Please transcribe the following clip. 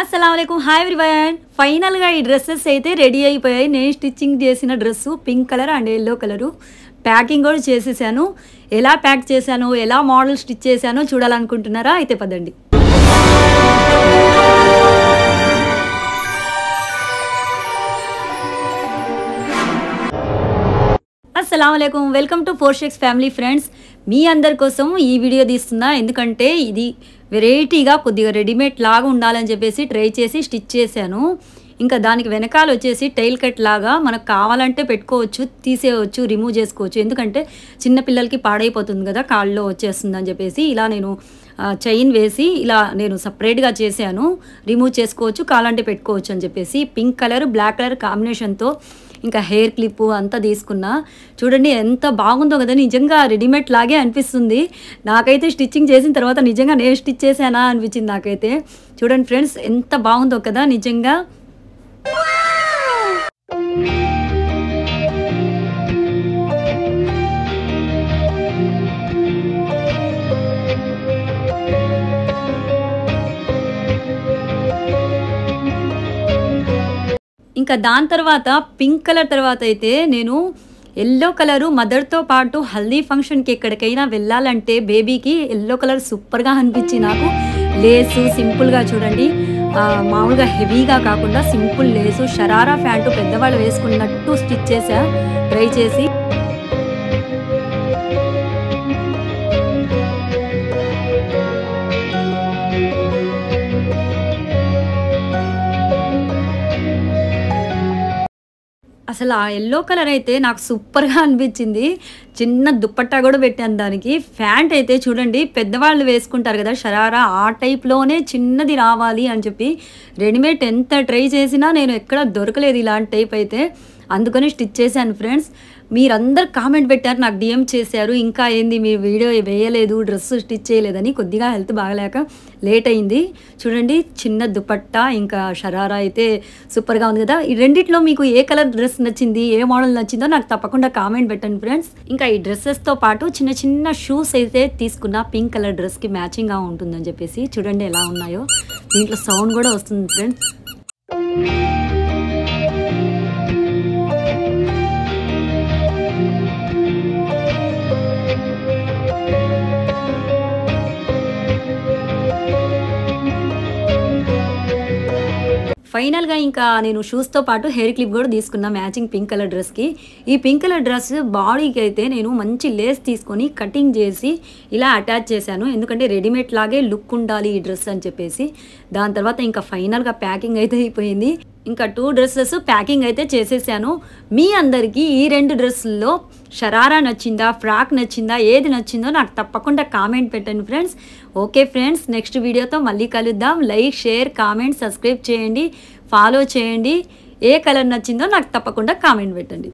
అస్సలం hi everyone ఫైనల్గా ఈ డ్రెస్సెస్ అయితే రెడీ అయిపోయాయి. నేను స్టిచ్చింగ్ చేసిన dress pink colour and yellow colour. Packing కూడా చేసేసాను. ఎలా ప్యాక్ చేశాను? ఎలా మోడల్ స్టిచ్ చేశానో చూడాలనుకుంటున్నారా? అయితే పదండి. అస్సలం welcome to four shakes family friends. మీ అందరి కోసం ఈ వీడియో తీస్తున్నా. ఎందుకంటే ఇది వెరైటీగా కొద్దిగా రెడీమేడ్ లాగా ఉండాలని చెప్పేసి ట్రై చేసి స్టిచ్ చేశాను. ఇంకా దానికి వెనకాల వచ్చేసి టైల్ కట్ లాగా మనకు కావాలంటే పెట్టుకోవచ్చు తీసేయవచ్చు రిమూవ్ చేసుకోవచ్చు. ఎందుకంటే చిన్నపిల్లలకి పాడైపోతుంది కదా కాళ్ళలో వచ్చేస్తుంది అని చెప్పేసి ఇలా నేను చైన్ వేసి ఇలా నేను సపరేట్గా చేశాను. రిమూవ్ చేసుకోవచ్చు కాలంటే పెట్టుకోవచ్చు అని చెప్పేసి పింక్ కలర్ బ్లాక్ కలర్ కాంబినేషన్తో ఇంకా హెయిర్ క్లిప్ అంతా తీసుకున్నా. చూడండి ఎంత బాగుందో కదా నిజంగా రెడీమేడ్ లాగే అనిపిస్తుంది. నాకైతే స్టిచ్చింగ్ చేసిన తర్వాత నిజంగా నేను స్టిచ్ చేశానా అనిపించింది నాకైతే. చూడండి ఫ్రెండ్స్ ఎంత బాగుందో కదా నిజంగా. ఇంకా దాని తర్వాత పింక్ కలర్ తర్వాత అయితే నేను ఎల్లో కలరు మదర్తో పాటు హల్దీ ఫంక్షన్కి ఎక్కడికైనా వెళ్ళాలంటే బేబీకి ఎల్లో కలర్ సూపర్గా అనిపించి నాకు లేసు సింపుల్గా చూడండి. మామూలుగా హెవీగా కాకుండా సింపుల్ లేసు షరారా ప్యాంటు పెద్దవాళ్ళు వేసుకున్నట్టు స్టిచ్ చేసా ట్రై చేసి. అసలు ఆ ఎల్లో కలర్ అయితే నాకు సూపర్గా అనిపించింది. చిన్న దుప్పట్టా కూడా పెట్టాను దానికి. ప్యాంట్ అయితే చూడండి పెద్దవాళ్ళు వేసుకుంటారు కదా షరారా ఆ టైప్లోనే చిన్నది రావాలి అని చెప్పి రెడీమేడ్ ఎంత ట్రై చేసినా నేను ఎక్కడ దొరకలేదు ఇలాంటి టైప్ అయితే. అందుకని స్టిచ్ చేశాను ఫ్రెండ్స్. మీరందరు కామెంట్ పెట్టారు నాకు డిఎం చేశారు ఇంకా ఏంది మీరు వీడియో వేయలేదు డ్రెస్ స్టిచ్ చేయలేదని కొద్దిగా హెల్త్ బాగలేక లేట్ అయింది. చూడండి చిన్న దుపట్టా ఇంకా షరారా అయితే సూపర్గా ఉంది కదా. ఈ రెండిట్లో మీకు ఏ కలర్ డ్రెస్ నచ్చింది ఏ మోడల్ నచ్చిందో నాకు తప్పకుండా కామెంట్ పెట్టండి ఫ్రెండ్స్. ఇంకా ఈ డ్రెస్సెస్తో పాటు చిన్న చిన్న షూస్ అయితే తీసుకున్న పింక్ కలర్ డ్రెస్కి మ్యాచింగ్గా ఉంటుందని చెప్పేసి చూడండి ఎలా ఉన్నాయో. దీంట్లో సౌండ్ కూడా వస్తుంది ఫ్రెండ్స్. ఫైనల్గా ఇంకా నేను షూస్తో పాటు హెయిర్ క్లిప్ కూడా తీసుకున్నా మ్యాచింగ్ పింక్ కలర్ డ్రెస్కి. ఈ పింక్ కలర్ డ్రెస్ బాడీకి అయితే నేను మంచి లేస్ తీసుకొని కటింగ్ చేసి ఇలా అటాచ్ చేశాను. ఎందుకంటే రెడీమేడ్ లాగే లుక్ ఉండాలి ఈ డ్రెస్ అని చెప్పేసి. దాని తర్వాత ఇంకా ఫైనల్గా ప్యాకింగ్ అయితే అయిపోయింది. ఇంకా టూ డ్రెస్సెస్ ప్యాకింగ్ అయితే చేసేసాను. మీ అందరికీ ఈ రెండు డ్రెస్సుల్లో షరారా నచ్చిందా ఫ్రాక్ నచ్చిందా ఏది నచ్చిందో నాకు తప్పకుండా కామెంట్ పెట్టండి ఫ్రెండ్స్. ఓకే ఫ్రెండ్స్ నెక్స్ట్ వీడియోతో మళ్ళీ కలుద్దాం. లైక్ షేర్ కామెంట్ సబ్స్క్రైబ్ చేయండి. ఫాలో చేయండి. ఏ కలర్ నచ్చిందో నాకు తప్పకుండా కామెంట్ పెట్టండి.